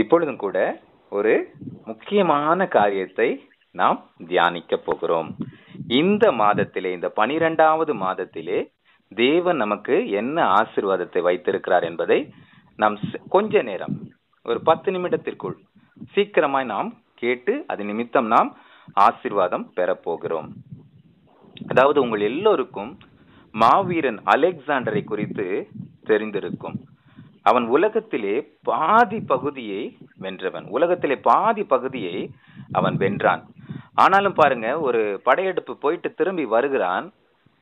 இப்பொழுதும் கூட ஒரு முக்கியமான காரியத்தை நாம் தியானிக்க போகிறோம். இந்த மாதத்திலே இந்த பனிரெண்டாவது மாதத்திலே தேவன் நமக்கு என்ன ஆசிர்வாதத்தை வைத்திருக்கிறார் என்பதை நாம் கொஞ்ச நேரம் ஒரு பத்து நிமிடத்திற்குள் சீக்கிரமாய் நாம் கேட்டு அது நிமித்தம் நாம் ஆசிர்வாதம் பெறப்போகிறோம் அதாவது உங்கள் எல்லோருக்கும் மாவீரன் அலெக்சாண்டரை குறித்து தெரிந்திருக்கும். அவன் உலகத்திலே பாதி பகுதியை வென்றவன். உலகத்திலே பாதி பகுதியை அவன் வென்றான். ஆனாலும் பாருங்க ஒரு படையெடுப்பு போயிட்டு திரும்பி வருகிறான்.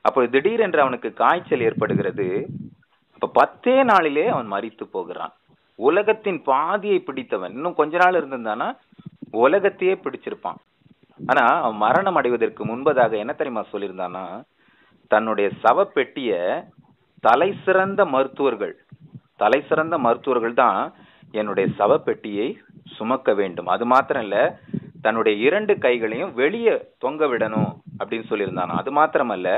அப்போ திடீரென்று அவனுக்கு காய்ச்சல் ஏற்படுகிறது. அப்ப பத்தே நாளிலே அவன் மறித்து போகிறான். உலகத்தின் பாதியை பிடித்தவன். இன்னும் கொஞ்ச நாள் இருந்திருந்தானா? உலகத்தையே பிடிச்சிருப்பான். ஆனா அவன் மரணம் அடைவதற்கு முன்பதாக என்ன தெரியுமா சொல்லியிருந்தானா தன்னுடைய சவப்பெட்டிய தலை சிறந்த மருத்துவர்கள் தலை சிறந்த மருத்துவர்கள் தான் என்னுடைய சவப்பெட்டியை சுமக்க வேண்டும். அது மாத்திரம் இல்லை தன்னுடைய இரண்டு கைகளையும் வெளியே தொங்க விடணும் அப்படின்னு சொல்லியிருந்தான். அது மாத்திரமல்ல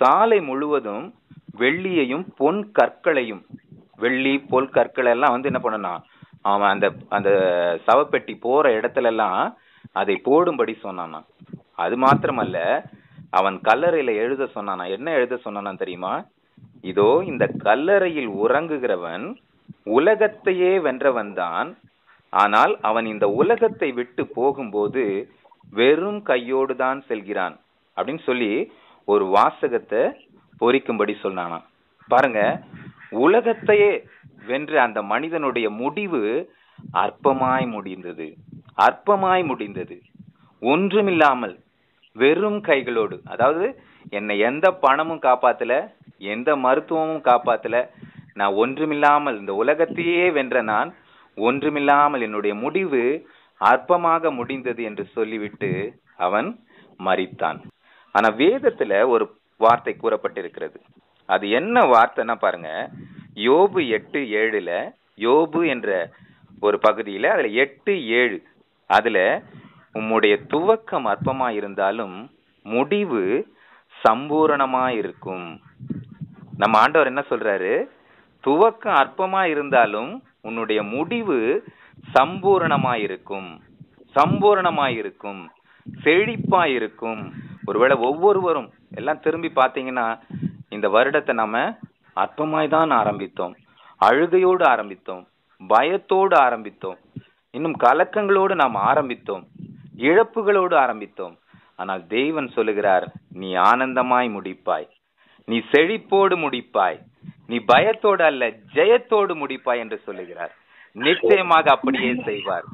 சாலை முழுவதும் வெள்ளியையும் பொன் கற்களையும் வெள்ளி பொல் கற்களை எல்லாம் வந்து என்ன பண்ணனா அவன் அந்த அந்த சவப்பெட்டி போற இடத்துல எல்லாம் அதை போடும்படி சொன்னானா. அது மாத்திரமல்ல அவன் கல்லறையில எழுத சொன்னானா. என்ன எழுத சொன்னானா தெரியுமா? இதோ இந்த கல்லறையில் உறங்குகிறவன் உலகத்தையே வென்றவன் தான் ஆனால் அவன் இந்த உலகத்தை விட்டு போகும்போது வெறும் கையோடு தான் செல்கிறான். அப்படின்னு சொல்லி ஒரு வாசகத்தை பொறிக்கும்படி சொன்னானா பாருங்க உலகத்தையே வென்ற அந்த மனிதனுடைய முடிவு அற்பமாய் முடிந்தது. அற்பமாய் முடிந்தது. ஒன்றுமில்லாமல் வெறும் கைகளோடு அதாவது என்னை எந்த பணமும் காப்பாத்தல எந்த மருத்துவமும் காப்பாத்தல. நான் ஒன்றுமில்லாமல் இந்த உலகத்தையே வென்ற நான் ஒன்றுமில்லாமல் என்னுடைய முடிவு அற்பமாக முடிந்தது என்று சொல்லிவிட்டு அவன் மறித்தான் ஆனா வேதத்துல ஒரு வார்த்தை கூறப்பட்டிருக்கிறது. அது என்ன வார்த்தைன்னா பாருங்க யோபு எட்டு ஏழுல யோபு என்ற ஒரு பகுதியில அதுல எட்டு ஏழு அதுல உம்முடைய துவக்கம் அற்பமா இருந்தாலும் முடிவு சம்பூரணமா இருக்கும் நம்ம ஆண்டவர் என்ன சொல்றாரு? துவக்கம் அற்பமா இருந்தாலும் உன்னுடைய முடிவு சம்பூரணமாயிருக்கும். சம்பூரணமாயிருக்கும். இருக்கும் செழிப்பா இருக்கும் ஒருவேளை ஒவ்வொருவரும் எல்லாம் திரும்பி பார்த்தீங்கன்னா இந்த வருடத்தை நாம அற்பமாய் தான் ஆரம்பித்தோம். அழுகையோடு ஆரம்பித்தோம். பயத்தோடு ஆரம்பித்தோம். இன்னும் கலக்கங்களோடு நாம் ஆரம்பித்தோம். இழப்புகளோடு ஆரம்பித்தோம். ஆனால் தெய்வன் சொல்லுகிறார் நீ ஆனந்தமாய் முடிப்பாய். நீ செழிப்போடு முடிப்பாய். நீ பயத்தோடு அல்ல ஜெயத்தோடு முடிப்பாய் என்று சொல்லுகிறார். நிச்சயமாக அப்படியே செய்வார்.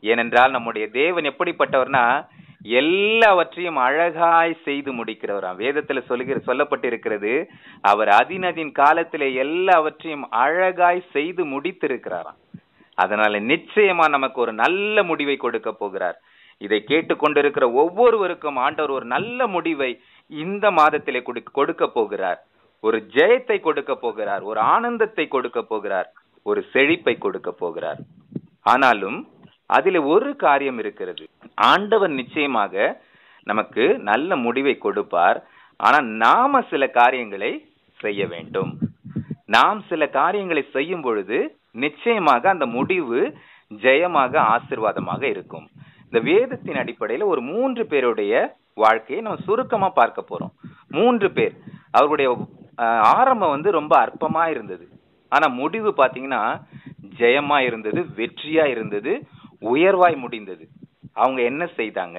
ஏனென்றால் நம்முடைய தேவன் எப்படிப்பட்டவர்னா எல்லாவற்றையும் அழகாய் செய்து முடிக்கிறவராம். வேதத்துல சொல்லுகிற சொல்லப்பட்டிருக்கிறது அவர் அதினதின் காலத்திலே எல்லாவற்றையும் அழகாய் செய்து முடித்திருக்கிறாராம். அதனால நிச்சயமா நமக்கு ஒரு நல்ல முடிவை கொடுக்க போகிறார். இதை கேட்டுக்கொண்டிருக்கிற ஒவ்வொருவருக்கும் ஆண்டவர் ஒரு நல்ல முடிவை இந்த மாதத்திலே கொடுக்க போகிறார். ஒரு ஜெயத்தை கொடுக்க போகிறார். ஒரு ஆனந்தத்தை கொடுக்க போகிறார். ஒரு செழிப்பை கொடுக்க போகிறார். ஆனாலும் அதில் ஒரு காரியம் இருக்கிறது. ஆண்டவர் நிச்சயமாக நமக்கு நல்ல முடிவை கொடுப்பார். ஆனா நாம சில காரியங்களை செய்ய வேண்டும். நாம் சில காரியங்களை செய்யும் பொழுது நிச்சயமாக அந்த முடிவு ஜெயமாக ஆசிர்வாதமாக இருக்கும். இந்த வேதத்தின் அடிப்படையில் ஒரு மூன்று பேருடைய வாழ்க்கையை நம்ம சுருக்கமாக பார்க்க போகிறோம் மூன்று பேர். அவருடைய ஆரம்பம் வந்து ரொம்ப அற்பமாக இருந்தது. ஆனால் முடிவு பார்த்தீங்கன்னா ஜெயமாக இருந்தது வெற்றியாக இருந்தது உயர்வாய் முடிந்தது. அவங்க என்ன செய்தாங்க?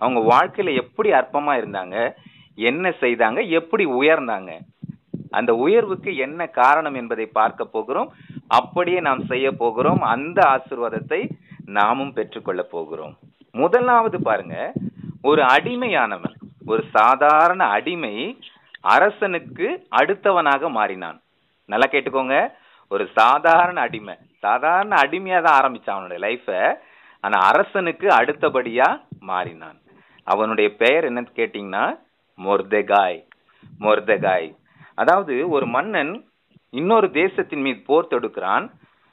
அவங்க வாழ்க்கையில் எப்படி அற்பமாக இருந்தாங்க? என்ன செய்தாங்க? எப்படி உயர்ந்தாங்க? அந்த உயர்வுக்கு என்ன காரணம் என்பதை பார்க்க போகிறோம். அப்படியே நாம் செய்ய போகிறோம். அந்த ஆசீர்வாதத்தை நாமும் பெற்றுக்கொள்ள போகிறோம். முதலாவது பாருங்க ஒரு அடிமையானவன் ஒரு சாதாரண அடிமை அரசனுக்கு அடுத்தவனாக மாறினான். நல்லா கேட்டுக்கோங்க ஒரு சாதாரண அடிமை சாதாரண அடிமையாக தான் ஆரம்பித்தான் அவனுடைய லைஃப்பை ஆனால் அரசனுக்கு அடுத்தபடியாக மாறினான். அவனுடைய பெயர் என்னன்னு கேட்டிங்கன்னா மொர்தெகாய் மொர்தெகாய். அதாவது ஒரு மன்னன் இன்னொரு தேசத்தின் மீது போர் தொடுக்கிறான்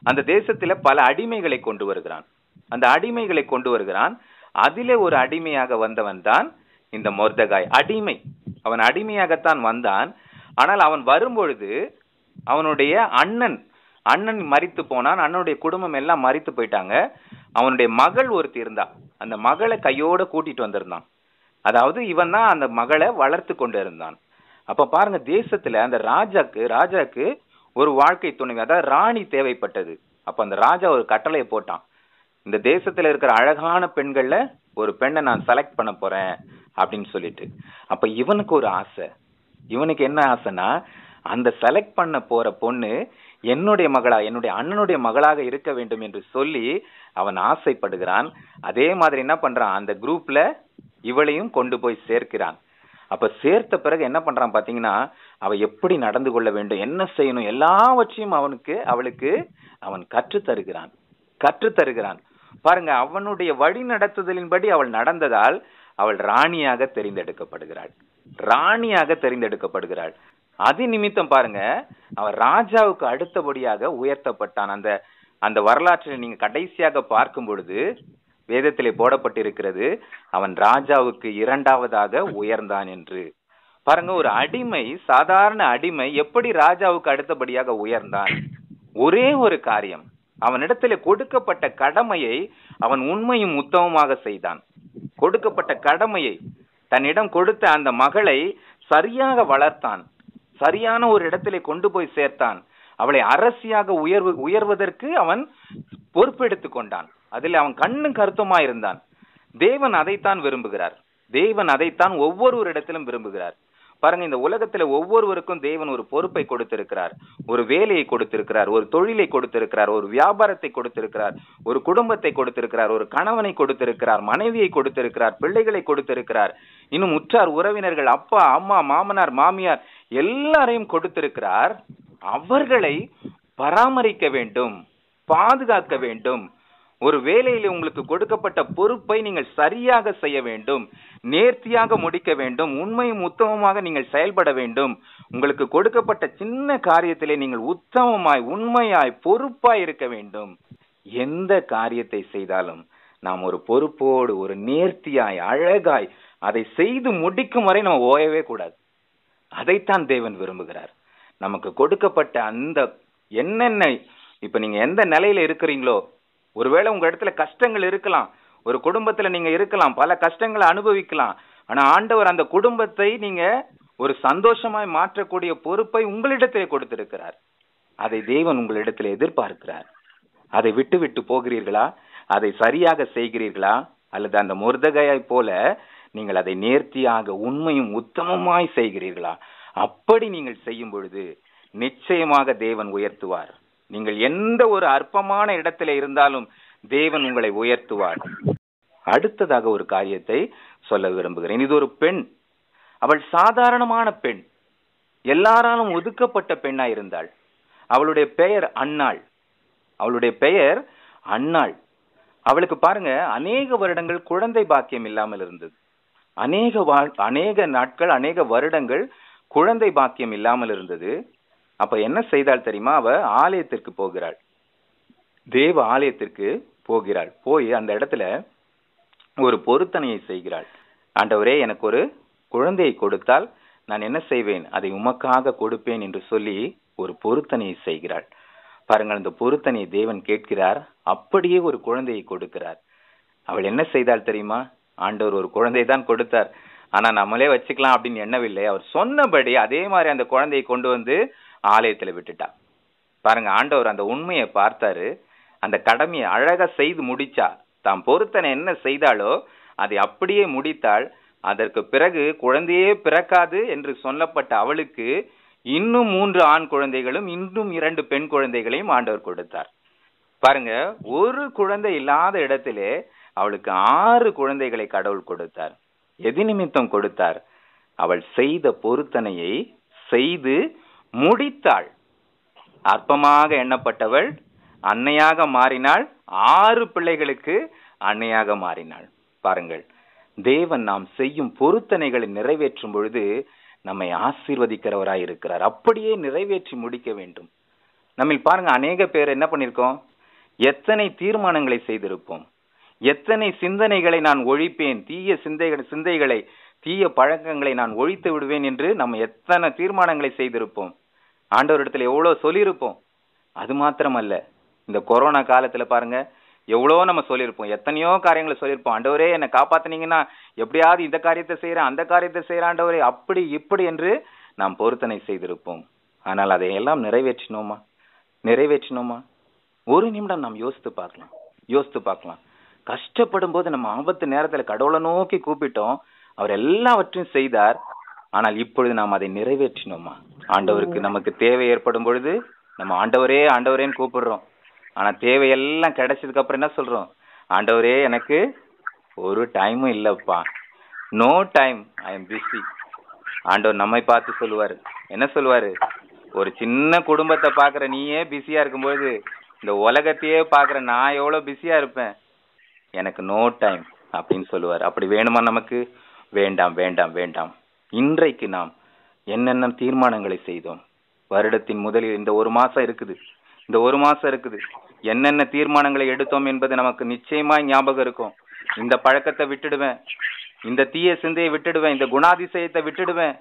அந்த தேசத்தில் பல அடிமைகளை கொண்டு வருகிறான். அந்த அடிமைகளை கொண்டு வருகிறான். அதிலே ஒரு அடிமையாக வந்தவன் தான் இந்த மொர்தகாய். அடிமை. அவன் அடிமையாகத்தான் வந்தான். ஆனால் அவன் வரும்பொழுது அவனுடைய அண்ணன் அண்ணன் மறித்து போனான். அண்ணனுடைய குடும்பம் எல்லாம் மறித்து போயிட்டாங்க. அவனுடைய மகள் ஒருத்தி இருந்தா. அந்த மகளை கையோட கூட்டிட்டு வந்திருந்தான். அதாவது இவன் தான் அந்த மகளை வளர்த்து கொண்டு இருந்தான். அப்ப பாருங்க தேசத்துல அந்த ராஜாக்கு ராஜாக்கு ஒரு வாழ்க்கை துணைவி அதாவது ராணி தேவைப்பட்டது. அப்ப அந்த ராஜா ஒரு கட்டளையை போட்டான். இந்த தேசத்துல இருக்கிற அழகான பெண்கள்ல ஒரு பெண்ணை நான் செலக்ட் பண்ண போறேன் அப்படின்னு சொல்லிட்டு. அப்ப இவனுக்கு ஒரு ஆசை. இவனுக்கு என்ன ஆசைன்னா அந்த செலக்ட் பண்ண போற பொண்ணு என்னுடைய மகளா என்னுடைய அண்ணனுடைய மகளாக இருக்க வேண்டும் என்று சொல்லி அவன் ஆசைப்படுகிறான். அதே மாதிரி என்ன பண்றான்? அந்த குரூப்ல இவளையும் கொண்டு போய் சேர்க்கிறான். அப்ப சேர்த்த பிறகு என்ன பண்றான் பாத்தீங்கன்னா அவ எப்படி நடந்து கொள்ள வேண்டும் என்ன செய்யணும் எல்லாவற்றையும் அவனுக்கு அவளுக்கு அவன் கற்று தருகிறான் கற்று தருகிறான் பாருங்க அவனுடைய வழி நடத்துதலின்படி அவள் நடந்ததால் அவள் ராணியாக தெரிந்தெடுக்கப்படுகிறாள். ராணியாக தெரிந்தெடுக்கப்படுகிறாள். அது நிமித்தம் பாருங்க அவன் ராஜாவுக்கு அடுத்தபடியாக உயர்த்தப்பட்டான். அந்த அந்த வரலாற்றில் நீங்க கடைசியாக பார்க்கும் பொழுது வேதத்திலே போடப்பட்டிருக்கிறது அவன் ராஜாவுக்கு இரண்டாவதாக உயர்ந்தான் என்று. பாருங்க ஒரு அடிமை சாதாரண அடிமை எப்படி ராஜாவுக்கு அடுத்தபடியாக உயர்ந்தான்? ஒரே ஒரு காரியம். அவனிடத்திலே கொடுக்கப்பட்ட கடமையை அவன் உண்மையும் உத்தமமாக செய்தான். கொடுக்கப்பட்ட கடமையை தன்னிடம் கொடுத்த அந்த மகளை சரியாக வளர்த்தான். சரியான ஒரு இடத்திலே கொண்டு போய் சேர்த்தான். அவளை அரசியாக உயர்வு உயர்வதற்கு அவன் பொறுப்பெடுத்து கொண்டான். அதில் அவன் கண்ணும் கருத்துமா இருந்தான் தேவன் அதைத்தான் விரும்புகிறார். தேவன் அதைத்தான் ஒவ்வொரு இடத்திலும் விரும்புகிறார். பாருங்க இந்த உலகத்துல ஒவ்வொருவருக்கும் தேவன் ஒரு பொறுப்பை கொடுத்திருக்கிறார் ஒரு வேலையை கொடுத்திருக்கிறார் ஒரு தொழிலை கொடுத்திருக்கிறார் ஒரு வியாபாரத்தை கொடுத்திருக்கிறார் ஒரு குடும்பத்தை கொடுத்திருக்கிறார் ஒரு கணவனை கொடுத்திருக்கிறார் மனைவியை கொடுத்திருக்கிறார் பிள்ளைகளை கொடுத்திருக்கிறார். இன்னும் உற்றார் உறவினர்கள் அப்பா அம்மா மாமனார் மாமியார் எல்லாரையும் கொடுத்திருக்கிறார். அவர்களை பராமரிக்க வேண்டும் பாதுகாக்க வேண்டும். ஒரு வேலையில் உங்களுக்கு கொடுக்கப்பட்ட பொறுப்பை நீங்கள் சரியாக செய்ய வேண்டும் நேர்த்தியாக முடிக்க வேண்டும் உண்மையும் உத்தமமாக நீங்கள் செயல்பட வேண்டும். உங்களுக்கு கொடுக்கப்பட்ட சின்ன காரியத்திலே நீங்கள் உத்தமமாய் உண்மையாய் பொறுப்பாய் இருக்க வேண்டும். எந்த காரியத்தை செய்தாலும் நாம் ஒரு பொறுப்போடு ஒரு நேர்த்தியாய் அழகாய் அதை செய்து முடிக்கும் வரை நம்ம ஓயவே கூடாது. அதைத்தான் தேவன் விரும்புகிறார். நமக்கு கொடுக்கப்பட்ட அந்த என்னென்ன இப்ப நீங்க எந்த நிலையில இருக்கிறீங்களோ ஒருவேளை உங்க இடத்துல கஷ்டங்கள் இருக்கலாம். ஒரு குடும்பத்துல நீங்க இருக்கலாம். பல கஷ்டங்களை அனுபவிக்கலாம். ஆனா ஆண்டவர் அந்த குடும்பத்தை நீங்க ஒரு சந்தோஷமாய் மாற்றக்கூடிய பொறுப்பை உங்களிடத்திலே கொடுத்திருக்கிறார். அதை தேவன் உங்களிடத்தில் எதிர்பார்க்கிறார். அதை விட்டு விட்டு போகிறீர்களா? அதை சரியாக செய்கிறீர்களா? அல்லது அந்த முருதகையை போல நீங்கள் அதை நேர்த்தியாக உண்மையும் உத்தமமாய் செய்கிறீர்களா? அப்படி நீங்கள் செய்யும் பொழுது நிச்சயமாக தேவன் உயர்த்துவார். நீங்கள் எந்த ஒரு அற்பமான இடத்துல இருந்தாலும் தேவன் உங்களை உயர்த்துவார். அடுத்ததாக ஒரு காரியத்தை சொல்ல விரும்புகிறேன். இது ஒரு பெண். அவள் சாதாரணமான பெண். எல்லாராலும் ஒதுக்கப்பட்ட பெண்ணா இருந்தாள். அவளுடைய பெயர் அன்னாள். அவளுடைய பெயர் அன்னாள். அவளுக்கு பாருங்க அநேக வருடங்கள் குழந்தை பாக்கியம் இல்லாமல் இருந்தது. அநேக வாழ் அநேக நாட்கள் அநேக வருடங்கள் குழந்தை பாக்கியம் இல்லாமல் இருந்தது. அப்ப என்ன செய்தாள் தெரியுமா? அவ ஆலயத்திற்கு போகிறாள். தேவ ஆலயத்திற்கு போகிறாள். போய் அந்த இடத்துல ஒரு பொருத்தனையை செய்கிறாள். ஆண்டவரே எனக்கு ஒரு குழந்தையை கொடுத்தால் நான் என்ன செய்வேன்? அதை உமக்காக கொடுப்பேன் என்று சொல்லி ஒரு பொருத்தனையை செய்கிறாள். பாருங்கள் அந்த பொருத்தனையை தேவன் கேட்கிறார். அப்படியே ஒரு குழந்தையை கொடுக்கிறார். அவள் என்ன செய்தாள் தெரியுமா? ஆண்டவர் ஒரு குழந்தை தான் கொடுத்தார். ஆனா நம்மளே வச்சுக்கலாம் அப்படின்னு எண்ணவில்லை. அவர் சொன்னபடி அதே மாதிரி அந்த குழந்தையை கொண்டு வந்து ஆலயத்தில் விட்டுட்டா. பாருங்க ஆண்டவர் அந்த உண்மையை பார்த்தாரு. அந்த கடமையை அழகாக செய்து முடிச்சா. தாம் பொருத்தனை என்ன செய்தாலோ அதை அப்படியே முடித்தாள் அதற்கு பிறகு குழந்தையே பிறக்காது என்று சொல்லப்பட்ட அவளுக்கு இன்னும் மூன்று ஆண் குழந்தைகளும் இன்னும் இரண்டு பெண் குழந்தைகளையும் ஆண்டவர் கொடுத்தார். பாருங்க ஒரு குழந்தை இல்லாத இடத்திலே அவளுக்கு ஆறு குழந்தைகளை கடவுள் கொடுத்தார். எது நிமித்தம் கொடுத்தார். அவள் செய்த பொருத்தனையை செய்து முடித்தாள். அற்பமாக எண்ணப்பட்டவள் அன்னையாக மாறினாள் ஆறு பிள்ளைகளுக்கு அன்னையாக மாறினாள். பாருங்கள் தேவன் நாம் செய்யும் பொருத்தனைகளை நிறைவேற்றும் பொழுது நம்மை ஆசீர்வதிக்கிறவராய் இருக்கிறார் அப்படியே நிறைவேற்றி முடிக்க வேண்டும். நம்ம பாருங்க அநேக பேர் என்ன பண்ணியிருக்கோம் எத்தனை தீர்மானங்களை செய்திருப்போம். எத்தனை சிந்தனைகளை நான் ஒழிப்பேன். தீய சிந்தைகள் சிந்தைகளை தீய பழக்கங்களை நான் ஒழித்து விடுவேன் என்று நம்ம எத்தனை தீர்மானங்களை செய்திருப்போம். ஆண்டவரிடத்துல எவ்வளோ சொல்லியிருப்போம். அது மாத்திரமல்ல. இந்த கொரோனா காலத்தில் பாருங்க எவ்வளோ நம்ம சொல்லியிருப்போம். எத்தனையோ காரியங்களை சொல்லியிருப்போம். ஆண்டவரே என்னை காப்பாத்துனீங்கன்னா எப்படியாவது இந்த காரியத்தை செய்கிறேன் அந்த காரியத்தை செய்கிற ஆண்டவரே அப்படி இப்படி என்று நாம் பொருத்தனை செய்திருப்போம். ஆனால் அதையெல்லாம் நிறைவேற்றினோமா? நிறைவேற்றினோமா? ஒரு நிமிடம் நாம் யோசித்து பார்க்கலாம். யோசித்து பார்க்கலாம். கஷ்டப்படும் போது நம்ம ஆபத்து நேரத்தில் கடவுளை நோக்கி கூப்பிட்டோம். அவர் எல்லாவற்றையும் செய்தார். ஆனால் இப்பொழுது நாம் அதை நிறைவேற்றினோமா? ஆண்டவருக்கு நமக்கு தேவை ஏற்படும் பொழுது நம்ம ஆண்டவரே ஆண்டவரேன்னு கூப்பிடுறோம். ஆனா தேவையெல்லாம் கிடைச்சதுக்கு அப்புறம் என்ன சொல்றோம்? ஆண்டவரே எனக்கு ஒரு டைமும் இல்லப்பா. No time I am busy ஆண்டவர் நம்மை பார்த்து சொல்லுவாரு. என்ன சொல்லுவாரு? ஒரு சின்ன குடும்பத்தை பாக்குற நீயே பிஸியா இருக்கும்போது இந்த உலகத்தையே பாக்குற நான் எவ்வளவு பிஸியா இருப்பேன்? எனக்கு நோ டைம் அப்படின்னு சொல்லுவார். அப்படி வேணுமா நமக்கு? வேண்டாம் வேண்டாம் வேண்டாம். இன்றைக்கு நாம் என்னென்ன தீர்மானங்களை செய்தோம்? வருடத்தின் முதலில் இந்த ஒரு மாசம் இருக்குது. இந்த ஒரு மாசம் இருக்குது. என்னென்ன தீர்மானங்களை எடுத்தோம் என்பது நமக்கு நிச்சயமா ஞாபகம் இருக்கும். இந்த பழக்கத்தை விட்டுடுவேன். இந்த தீய சிந்தையை விட்டுடுவேன். இந்த குணாதிசயத்தை விட்டுடுவேன்.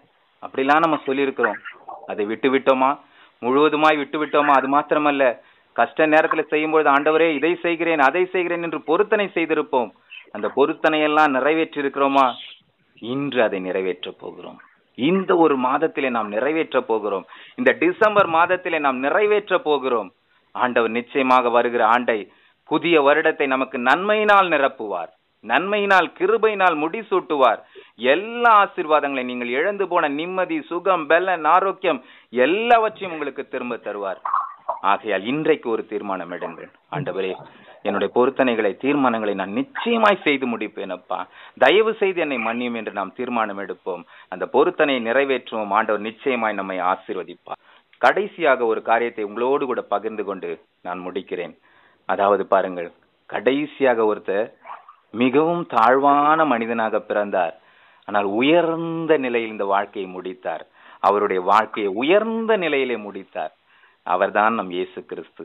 அப்படிலாம் நம்ம சொல்லியிருக்கிறோம். அதை விட்டு விட்டோமா முழுவதுமாய் விட்டு விட்டோமா அது மாத்திரமல்ல. கஷ்ட நேரத்துல செய்யும்பொழுது ஆண்டவரே இதை செய்கிறேன் அதை செய்கிறேன் என்று பொருத்தனை செய்திருப்போம். அந்த பொருத்தனை எல்லாம் இன்று அதை நிறைவேற்ற போகிறோம். இந்த ஒரு மாதத்திலே நாம் நிறைவேற்ற போகிறோம். இந்த டிசம்பர் மாதத்திலே நாம் நிறைவேற்ற போகிறோம். ஆண்டவர் நிச்சயமாக வருகிற ஆண்டை புதிய வருடத்தை நமக்கு நன்மையினால் நிரப்புவார். நன்மையினால் கிருபையினால் முடிசூட்டுவார். எல்லா ஆசீர்வாதங்களை நீங்கள் இழந்து போன நிம்மதி சுகம் பெல்லன் ஆரோக்கியம் எல்லாவற்றையும் உங்களுக்கு திரும்ப தருவார். ஆகையால் இன்றைக்கு ஒரு தீர்மானம் எடுங்கள். ஆண்டவரே என்னுடைய பொருத்தனைகளை தீர்மானங்களை நான் நிச்சயமாய் செய்து முடிப்பேன் அப்பா. தயவு செய்து என்னை மன்னியும் என்று நாம் தீர்மானம் எடுப்போம். அந்த பொருத்தனையை நிறைவேற்றுவோம். ஆண்டவர் நிச்சயமாய் நம்மை ஆசீர்வதிப்பார். கடைசியாக ஒரு காரியத்தை உங்களோடு கூட பகிர்ந்து கொண்டு நான் முடிக்கிறேன். அதாவது பாருங்கள் கடைசியாக ஒருத்தர் மிகவும் தாழ்வான மனிதனாக பிறந்தார். ஆனால் உயர்ந்த நிலையில் இந்த வாழ்க்கையை முடித்தார். அவருடைய வாழ்க்கையை உயர்ந்த நிலையிலே முடித்தார். அவர்தான் நம் இயேசு கிறிஸ்து.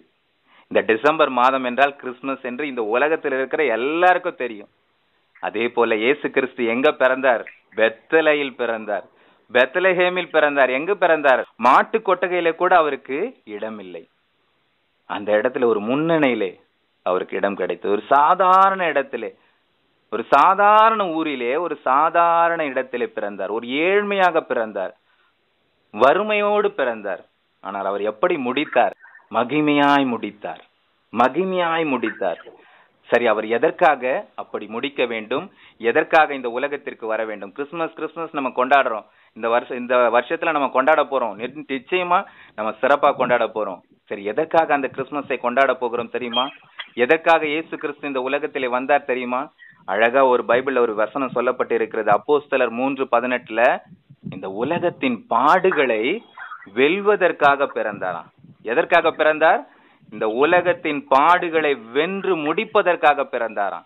இந்த டிசம்பர் மாதம் என்றால் கிறிஸ்துமஸ் என்று இந்த உலகத்தில் இருக்கிற எல்லாருக்கும் தெரியும். அதே போல இயேசு கிறிஸ்து எங்க பிறந்தார்? பெத்தலையில் பிறந்தார். பெத்தலஹேமில் பிறந்தார். எங்க பிறந்தார்? மாட்டு கொட்டகையில கூட அவருக்கு இடம் இல்லை அந்த இடத்துல ஒரு முன்னணியிலே அவருக்கு இடம் கிடைத்தது. ஒரு சாதாரண இடத்திலே ஒரு சாதாரண ஊரிலே ஒரு சாதாரண இடத்திலே பிறந்தார். ஒரு ஏழ்மையாக பிறந்தார். வறுமையோடு பிறந்தார். ஆனால் அவர் எப்படி முடித்தார்? மகிமையாய் முடித்தார். மகிமையாய் முடித்தார். சரி அவர் எதற்காக அப்படி முடிக்க வேண்டும்? எதற்காக இந்த உலகத்திற்கு வர வேண்டும்? கிறிஸ்துமஸ் கிறிஸ்துமஸ் நம்ம கொண்டாடுறோம். இந்த வருஷம் இந்த வருஷத்துல நம்ம கொண்டாட போறோம். நிச்சயமா நம்ம சிறப்பா கொண்டாட போறோம். சரி எதற்காக அந்த கிறிஸ்துமஸை கொண்டாட போகிறோம் தெரியுமா? எதற்காக இயேசு கிறிஸ்து இந்த உலகத்திலே வந்தார் தெரியுமா? அழகா ஒரு பைபிள்ல ஒரு வசனம் சொல்லப்பட்டு இருக்கிறது அப்போஸ்தலர் மூன்று பதினெட்டுல இந்த உலகத்தின் பாடுகளை வெல்வதற்காக பிறந்தாராம். எதற்காக பிறந்தார்? இந்த உலகத்தின் பாடுகளை வென்று முடிப்பதற்காக பிறந்தாராம்.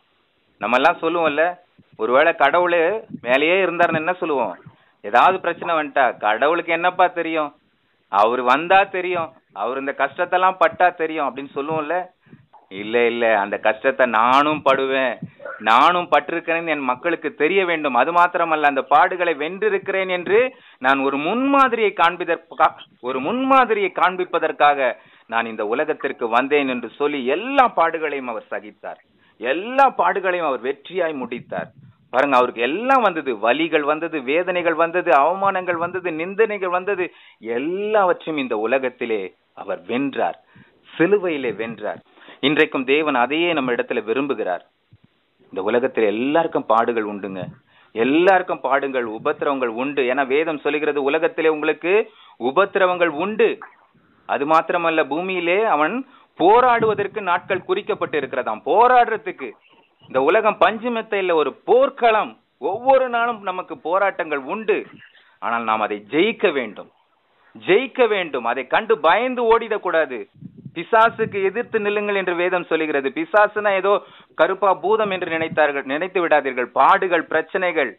நம்ம எல்லாம் சொல்லுவோம்ல ஒருவேளை கடவுள் மேலேயே இருந்தாருன்னு என்ன சொல்லுவோம்? ஏதாவது பிரச்சனை வந்துட்டா கடவுளுக்கு என்னப்பா தெரியும்? அவர் வந்தா தெரியும். அவர் இந்த கஷ்டத்தெல்லாம் பட்டா தெரியும் அப்படின்னு சொல்லுவோம்ல இல்ல இல்ல. அந்த கஷ்டத்தை நானும் படுவேன். நானும் பட்டிருக்கிறேன் என் மக்களுக்கு தெரிய வேண்டும். அது மாத்திரமல்ல அந்த பாடுகளை வென்றிருக்கிறேன் என்று நான் ஒரு முன்மாதிரியை காண்பிதற்கா ஒரு முன்மாதிரியை காண்பிப்பதற்காக நான் இந்த உலகத்திற்கு வந்தேன் என்று சொல்லி எல்லா பாடுகளையும் அவர் சகித்தார். எல்லா பாடுகளையும் அவர் வெற்றியாய் முடித்தார். பாருங்க அவருக்கு எல்லாம் வந்தது. வலிகள் வந்தது வேதனைகள் வந்தது அவமானங்கள் வந்தது நிந்தனைகள் வந்தது. எல்லாவற்றையும் இந்த உலகத்திலே அவர் வென்றார். சிலுவையிலே வென்றார். இன்றைக்கும் தேவன் அதையே நம்ம இடத்துல விரும்புகிறார். இந்த உலகத்தில் எல்லாருக்கும் பாடுகள் உண்டுங்க. எல்லாருக்கும் பாடுங்கள் உபத்திரவங்கள் உண்டு. ஏன்னா வேதம் சொல்லுகிறது உலகத்திலே உங்களுக்கு உபத்திரவங்கள் உண்டு. அது மாத்திரமல்ல பூமியிலே அவன் போராடுவதற்கு நாட்கள் குறிக்கப்பட்டு இருக்கிறதாம் போராடுறதுக்கு. இந்த உலகம் பஞ்சுமெத்தையில ஒரு போர்க்களம். ஒவ்வொரு நாளும் நமக்கு போராட்டங்கள் உண்டு. ஆனால் நாம் அதை ஜெயிக்க வேண்டும். ஜெயிக்க வேண்டும். அதை கண்டு பயந்து ஓடிடக்கூடாது. பிசாசுக்கு எதிர்த்து நில்லுங்கள் என்று வேதம் சொல்லுகிறது. பிசாசுனா ஏதோ கருப்பா பூதம் என்று நினைத்தார்கள். நினைத்து விடாதீர்கள். பாடுகள் பிரச்சனைகள்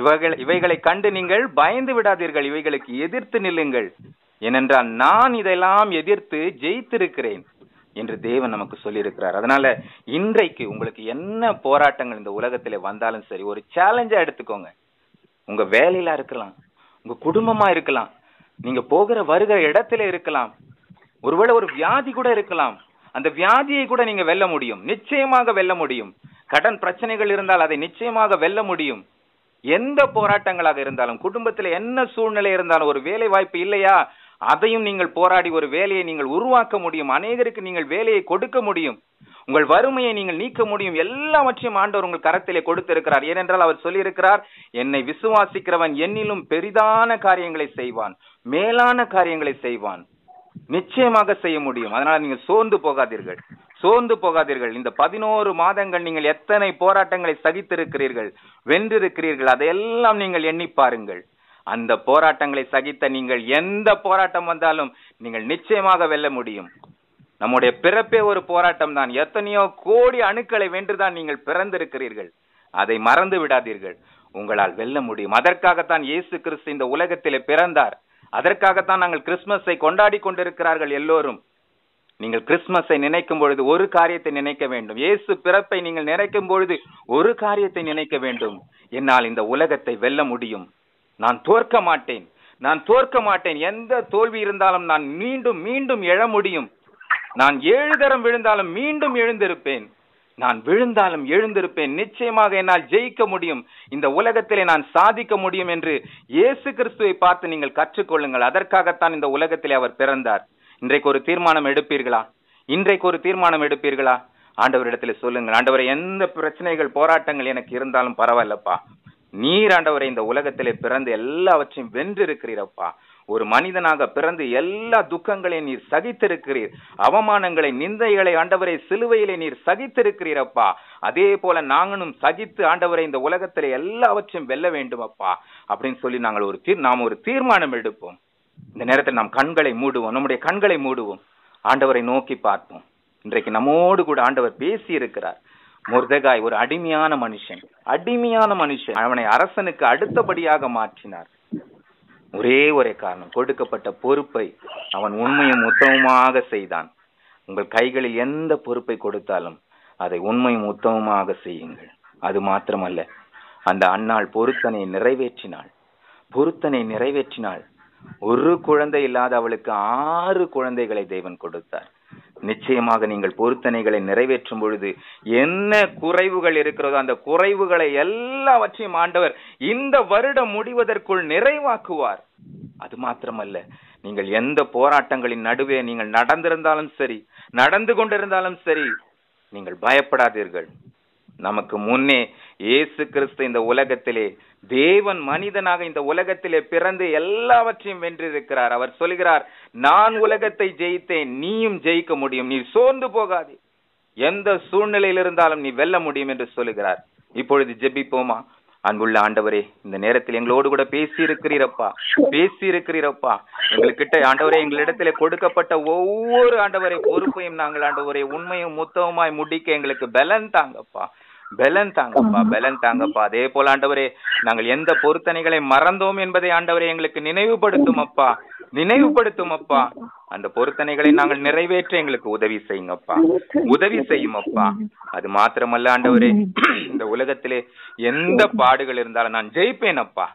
இவைகள் இவைகளை கண்டு நீங்கள் பயந்து விடாதீர்கள். இவைகளுக்கு எதிர்த்து நில்லுங்கள். ஏனென்றால் நான் இதெல்லாம் எதிர்த்து ஜெயித்திருக்கிறேன் என்று தேவன் நமக்கு சொல்லியிருக்கிறார். அதனால இன்றைக்கு உங்களுக்கு என்ன போராட்டங்கள் இந்த உலகத்தில் வந்தாலும் சரி ஒரு சேலஞ்சா எடுத்துக்கோங்க. உங்க வேலையில இருக்கலாம். உங்க குடும்பமா இருக்கலாம். நீங்க போகிற வருகிற இடத்துல இருக்கலாம். ஒருவேளை ஒரு வியாதி கூட இருக்கலாம். அந்த வியாதியை கூட நீங்க வெல்ல முடியும். நிச்சயமாக வெல்ல முடியும். கடன் பிரச்சனைகள் இருந்தால் அதை நிச்சயமாக வெல்ல முடியும். எந்த போராட்டங்களாக இருந்தாலும் குடும்பத்துல என்ன சூழ்நிலை இருந்தாலும் ஒரு வேலை வாய்ப்பு இல்லையா? அதையும் நீங்கள் போராடி ஒரு வேலையை நீங்கள் உருவாக்க முடியும். அநேகருக்கு நீங்கள் வேலையை கொடுக்க முடியும். உங்கள் வறுமையை நீங்கள் நீக்க முடியும். எல்லாவற்றையும் ஆண்டவர் உங்கள் கரத்திலே கொடுத்திருக்கிறார். ஏனென்றால் அவர் சொல்லியிருக்கிறார் என்னை விசுவாசிக்கிறவன் என்னிலும் பெரிதான காரியங்களை செய்வான். மேலான காரியங்களை செய்வான். நிச்சயமாக செய்ய முடியும். அதனால நீங்கள் சோர்ந்து போகாதீர்கள். சோர்ந்து போகாதீர்கள். இந்த பதினோரு மாதங்கள் நீங்கள் எத்தனை போராட்டங்களை சகித்திருக்கிறீர்கள் வென்றிருக்கிறீர்கள் அதையெல்லாம் நீங்கள் எண்ணி பாருங்கள். அந்த போராட்டங்களை சகித்த நீங்கள் எந்த போராட்டம் வந்தாலும் நீங்கள் நிச்சயமாக வெல்ல முடியும். நம்முடைய பிறப்பே ஒரு போராட்டம் தான். எத்தனையோ கோடி அணுக்களை வென்றுதான் நீங்கள் பிறந்திருக்கிறீர்கள். அதை மறந்து விடாதீர்கள். உங்களால் வெல்ல முடியும். அதற்காகத்தான் இயேசு கிறிஸ்து இந்த உலகத்திலே பிறந்தார். அதற்காகத்தான் நாங்கள் கிறிஸ்துமஸை கொண்டாடி கொண்டிருக்கிறார்கள் எல்லோரும். நீங்கள் கிறிஸ்துமஸை நினைக்கும் பொழுது ஒரு காரியத்தை நினைக்க வேண்டும். இயேசு பிறப்பை நீங்கள் நினைக்கும் பொழுது ஒரு காரியத்தை நினைக்க வேண்டும். என்னால் இந்த உலகத்தை வெல்ல முடியும். நான் தோற்க மாட்டேன். நான் தோற்க மாட்டேன். எந்த தோல்வி இருந்தாலும் நான் மீண்டும் மீண்டும் எழ முடியும். நான் ஏழு தரம் விழுந்தாலும் மீண்டும் எழுந்திருப்பேன். நான் விழுந்தாலும் எழுந்திருப்பேன். நிச்சயமாக என்னால் ஜெயிக்க முடியும். இந்த உலகத்திலே நான் சாதிக்க முடியும் என்று இயேசு கிறிஸ்துவை பார்த்து நீங்கள் கற்றுக்கொள்ளுங்கள். அதற்காகத்தான் இந்த உலகத்திலே அவர் பிறந்தார். இன்றைக்கு ஒரு தீர்மானம் எடுப்பீர்களா? இன்றைக்கு ஒரு தீர்மானம் எடுப்பீர்களா? ஆண்டவரிடத்தில் சொல்லுங்கள். ஆண்டவரை எந்த பிரச்சனைகள் போராட்டங்கள் எனக்கு இருந்தாலும் பரவாயில்லப்பா. நீர் ஆண்டவரை இந்த உலகத்திலே பிறந்து எல்லாவற்றையும் வென்றிருக்கிறீரப்பா. ஒரு மனிதனாக பிறந்து எல்லா துக்கங்களையும் நீர் சகித்திருக்கிறீர். அவமானங்களை நிந்தைகளை ஆண்டவரை சிலுவையிலே நீர் சகித்திருக்கிறீரப்பா அதே போல நாங்களும் சகித்து ஆண்டவரை இந்த உலகத்திலே எல்லாவற்றையும் வெல்ல வேண்டும் அப்பா. அப்படின்னு சொல்லி நாங்கள் ஒரு தீர் நாம் ஒரு தீர்மானம் எடுப்போம். இந்த நேரத்தில் நாம் கண்களை மூடுவோம். நம்முடைய கண்களை மூடுவோம். ஆண்டவரை நோக்கி பார்ப்போம். இன்றைக்கு நம்மோடு கூட ஆண்டவர் பேசி இருக்கிறார் முருதகாய் ஒரு அடிமையான மனுஷன். அடிமையான மனுஷன். அவனை அரசனுக்கு அடுத்தபடியாக மாற்றினார். ஒரே ஒரே காரணம். கொடுக்கப்பட்ட பொறுப்பை அவன் உண்மையும் உத்தமமாக செய்தான். உங்கள் கைகளில் எந்த பொறுப்பை கொடுத்தாலும் அதை உண்மையும் உத்தமமாக செய்யுங்கள். அது மாத்திரமல்ல அந்த அன்னாள் பொருத்தனை நிறைவேற்றினாள். பொருத்தனை நிறைவேற்றினாள். ஒரு குழந்தை இல்லாத அவளுக்கு ஆறு குழந்தைகளை தேவன் கொடுத்தார். நிச்சயமாக நீங்கள் பொருத்தனைகளை நிறைவேற்றும் பொழுது என்ன குறைவுகள் இருக்கிறதோ அந்த குறைவுகளை எல்லாவற்றையும் ஆண்டவர் இந்த வருடம் முடிவதற்குள் நிறைவாக்குவார். அது மாத்திரமல்ல நீங்கள் எந்த போராட்டங்களின் நடுவே நீங்கள் நடந்திருந்தாலும் சரி நடந்து கொண்டிருந்தாலும் சரி நீங்கள் பயப்படாதீர்கள். நமக்கு முன்னே இயேசு கிறிஸ்து இந்த உலகத்திலே தேவன் மனிதனாக இந்த உலகத்திலே பிறந்து எல்லாவற்றையும் வென்றிருக்கிறார். அவர் சொல்கிறார் நான் உலகத்தை ஜெயித்தேன் நீயும் ஜெயிக்க முடியும். நீ சோர்ந்து போகாதே. எந்த சூழ்நிலையில் இருந்தாலும் நீ வெல்ல முடியும் என்று சொல்லுகிறார் இப்பொழுது ஜெபிப்போமா? அன்புள்ள ஆண்டவரே இந்த நேரத்தில் எங்களோடு கூட பேசி இருக்கிறீரப்பா பேசி இருக்கிறீரப்பா எங்கள்கிட்ட ஆண்டவரே எங்களிடத்துல கொடுக்கப்பட்ட ஒவ்வொரு ஆண்டவரை பொறுப்பையும் நாங்கள் ஆண்டவரே உண்மையும் முத்தவுமாய் முடிக்க எங்களுக்கு பலன் தாங்கப்பா. பலன் தாங்கப்பா பலன் தாங்கப்பா. அதே போல ஆண்டவரே நாங்கள் எந்த பொருத்தனைகளை மறந்தோம் என்பதை ஆண்டவரே எங்களுக்கு நினைவுபடுத்தும் அப்பா நினைவுபடுத்தும் அப்பா அந்த பொருத்தனைகளை நாங்கள் நிறைவேற்ற எங்களுக்கு உதவி செய்யுங்கப்பா. உதவி செய்யும் அப்பா அது மாத்திரமல்ல ஆண்டவரே இந்த உலகத்திலே எந்த பாடுகள் இருந்தாலும் நான் ஜெயிப்பேன் அப்பா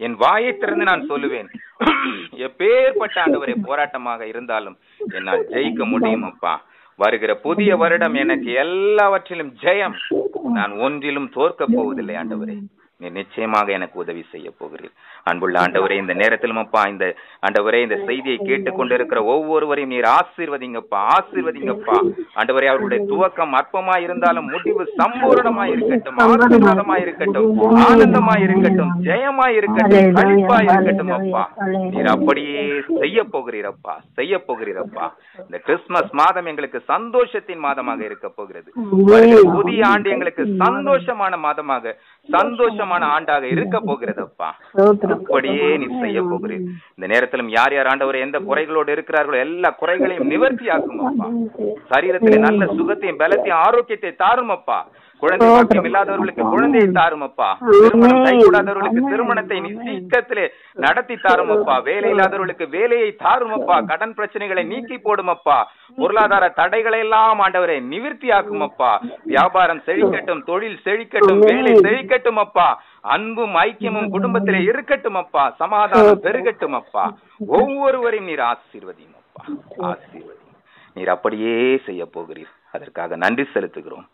என் வாயை திறந்து நான் சொல்லுவேன். எப்பேற்பட்ட ஆண்டவரே போராட்டமாக இருந்தாலும் என்னால் ஜெயிக்க முடியும் அப்பா வருகிற புதிய வருடம் எனக்கு எல்லாவற்றிலும் ஜெயம். நான் ஒன்றிலும் தோற்க போவதில்லை ஆண்டவரே. நீ நிச்சயமாக எனக்கு உதவி செய்ய போகிறீர். அன்புள்ள ஆண்டவரே இந்த நேரத்திலும் அப்பா இந்த ஆண்டவரே இந்த செய்தியை கேட்டுக்கொண்டிருக்கிற ஒவ்வொருவரையும் நீர் ஆசீர்வதிங்கப்பா ஆசீர்வதிங்கப்பா. ஆண்டவரே அவருடைய துவக்கம் அற்பமா இருந்தாலும் முடிவு சம்பூரணமா இருக்கட்டும் ஆசீர்வாதமா இருக்கட்டும் ஆனந்தமா இருக்கட்டும் ஜெயமா இருக்கட்டும் கழிப்பா இருக்கட்டும் அப்பா நீர் அப்படியே செய்ய போகிறீரப்பா செய்ய போகிறீரப்பா இந்த கிறிஸ்துமஸ் மாதம் எங்களுக்கு சந்தோஷத்தின் மாதமாக இருக்க போகிறது. புதிய ஆண்டு எங்களுக்கு சந்தோஷமான மாதமாக சந்தோஷமான ஆண்டாக இருக்க போகிறதப்பா. அப்படியே நீ செய்ய போகிறீர். இந்த நேரத்திலும் யார் யார் ஆண்டவர் எந்த குறைகளோடு இருக்கிறார்களோ எல்லா குறைகளையும் நிவர்த்தி ஆக்கும் அப்பா சரீரத்திலே நல்ல சுகத்தையும் பலத்தையும் ஆரோக்கியத்தை தாரும் அப்பா குழந்தை பாக்கியம் இல்லாதவர்களுக்கு குழந்தையை தாரும் அப்பா திருமணம் கைகூடாதவர்களுக்கு திருமணத்தை நீ சீக்கிரத்திலே நடத்தி தாரும் அப்பா வேலை இல்லாதவர்களுக்கு வேலையை தாரும் அப்பா கடன் பிரச்சனைகளை நீக்கி போடும் அப்பா பொருளாதார தடைகளை எல்லாம் ஆண்டவரை நிவிர்த்தி ஆக்கும் அப்பா வியாபாரம் செழிக்கட்டும் தொழில் செழிக்கட்டும் வேலை செழிக்கட்டும் அப்பா அன்பும் ஐக்கியமும் குடும்பத்திலே இருக்கட்டும் அப்பா சமாதானம் பெருகட்டும் அப்பா ஒவ்வொருவரையும் நீர் ஆசீர்வதியும் அப்பா அப்பா ஆசீர்வதி. நீர் அப்படியே செய்ய போகிறீர். அதற்காக நன்றி செலுத்துகிறோம்.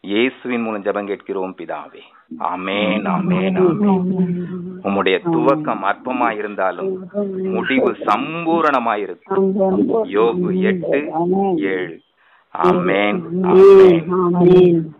இயேசுவின் மூலம் ஜெபம் கேட்கிறோம் பிதாவே. ஆமென் ஆமென். ஆமென் உம்முடைய துவக்கம் அற்பமாய் இருந்தாலும் முடிவு சம்பூரணமாயிருக்கும். யோபு எட்டு ஏழு. ஆமென். ஆமென்.